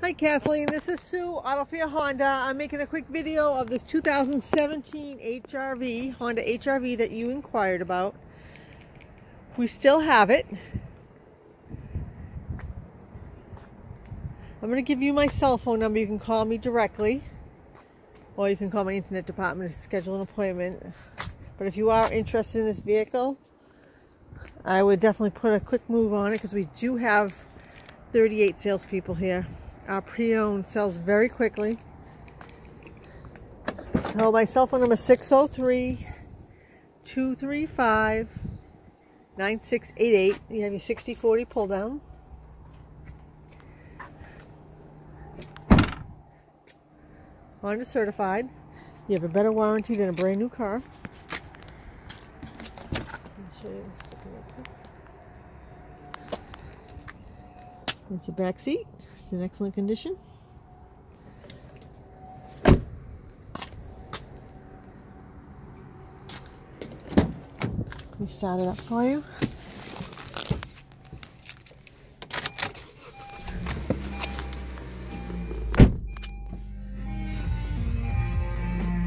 Hi Kathleen, this is Sue, AutoFair Honda. I'm making a quick video of this 2017 HRV, Honda HRV that you inquired about. We still have it. I'm going to give you my cell phone number. You can call me directly or you can call my internet department to schedule an appointment. But if you are interested in this vehicle, I would definitely put a quick move on it because we do have 38 salespeople here. Our pre-owned sells very quickly. So my cell phone number is 603 235 9688. You have your 6040 pull down. Honda certified. You have a better warranty than a brand new car. show you the sticker real quick. It's the back seat. It's in excellent condition. Let me start it up for you.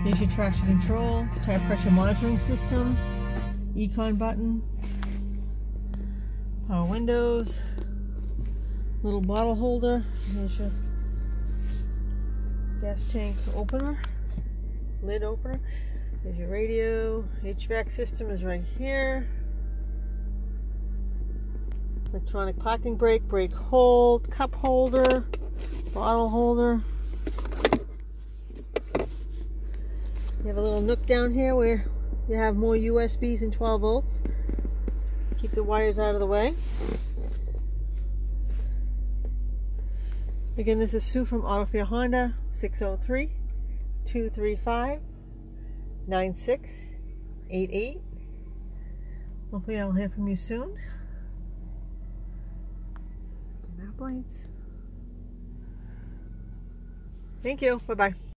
Here's your traction control, tire pressure monitoring system, econ button, power windows, little bottle holder. Here's your gas tank opener, lid opener. There's your radio. HVAC system is right here. Electronic parking brake, brake hold, cup holder, bottle holder. You have a little nook down here where you have more USBs and 12 volts. Keep the wires out of the way. Again, this is Sue from AutoFair Honda, 603-235-9688. Hopefully I'll hear from you soon. Map lights. Thank you. Bye-bye.